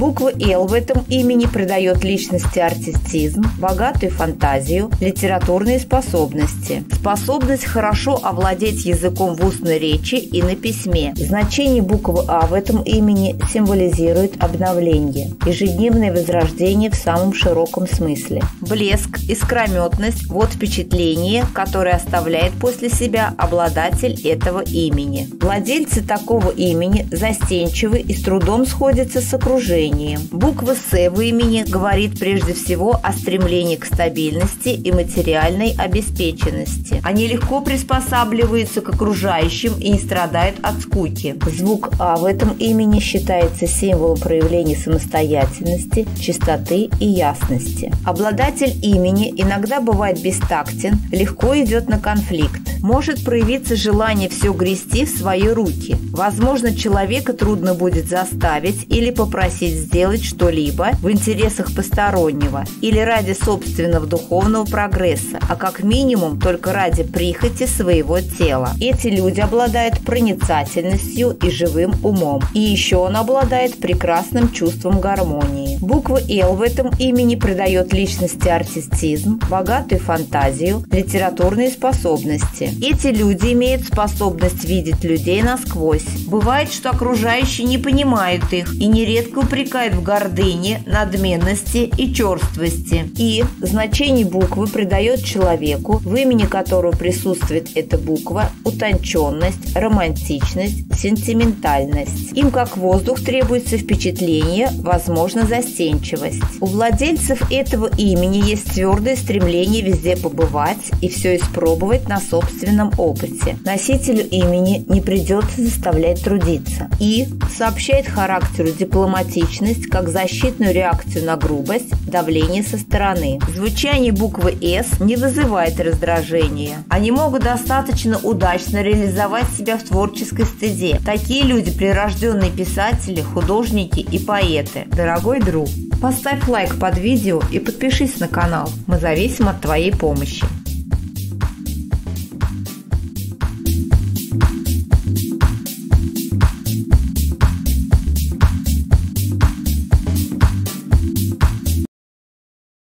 Буква «Л» в этом имени придает личности артистизм, богатую фантазию, литературные способности. Способность хорошо овладеть языком в устной речи и на письме. Значение буквы «А» в этом имени символизирует обновление, ежедневное возрождение в самом широком смысле. Блеск, искрометность – вот впечатление, которое оставляет после себя обладатель этого имени. Владельцы такого имени застенчивы и с трудом сходятся с окружением. Буква «С» в имени говорит прежде всего о стремлении к стабильности и материальной обеспеченности. Они легко приспосабливаются к окружающим и не страдают от скуки. Звук «А» в этом имени считается символом проявления самостоятельности, чистоты и ясности. Обладатель имени иногда бывает бестактен, легко идет на конфликт. Может проявиться желание все грести в свои руки. Возможно, человека трудно будет заставить или попросить сделать что-либо в интересах постороннего или ради собственного духовного прогресса, а как минимум только ради прихоти своего тела. Эти люди обладают проницательностью и живым умом. И еще он обладает прекрасным чувством гармонии. Буква «Л» в этом имени придает личности артистизм, богатую фантазию, литературные способности. Эти люди имеют способность видеть людей насквозь. Бывает, что окружающие не понимают их и нередко упрекают в гордыне, надменности и черствости. И значение буквы придает человеку, в имени которого присутствует эта буква, утонченность, романтичность, сентиментальность. Им как воздух требуется впечатление, возможно, застенчивость. У владельцев этого имени есть твердое стремление везде побывать и все испробовать на собственном опыте. Носителю имени не придется заставлять трудиться. И сообщает характеру дипломатичность как защитную реакцию на грубость, давление со стороны. Звучание буквы «С» не вызывает раздражения. Они могут достаточно удачно реализовать себя в творческой стезе. Такие люди – прирожденные писатели, художники и поэты. Дорогой друг, поставь лайк под видео и подпишись на канал. Мы зависим от твоей помощи.